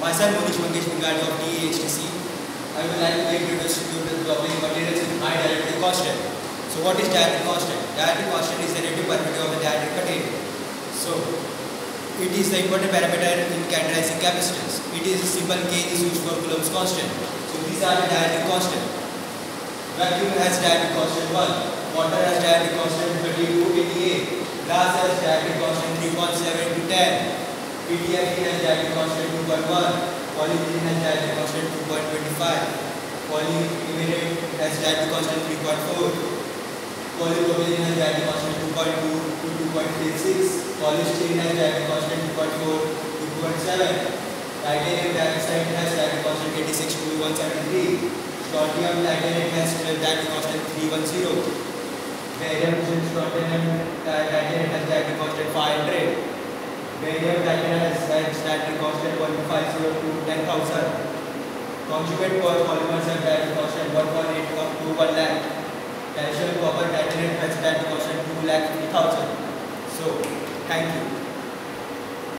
Myself Mohnish Mangesh Bhingarde of D EXTC. I would like to introduce you to the topic materials high dielectric constant. So what is dielectric constant? Dielectric constant is the relative permittivity of the dielectric container. So it is the important parameter in characterizing capacitance. It is a simple K is used for Coulomb's constant. So these are the dielectric constant. Vacuum has dielectric constant 1. Water has dielectric constant 32 88. Glass has dielectric constant 3.7 to 10. PTFE has dielectric constant 2.1. Polyethylene has dielectric constant 2.25. Polyimide has dielectric constant 3.4. Polypropylene has dielectric constant 2.2 to 2.36. Polystyrene has dielectric constant 2.4 to 2.7. Titanium dioxide has dielectric constant 86 to 173. Strontium titanate has dielectric constant 310. Barium strontium titanate Barium titanate has dielectric constant 150 to 10,000. Conjugate polymers have constant 1.8 up to 1 lakh. Calcium copper titanate has dielectric constant 2 lakh 50,000. So, thank you.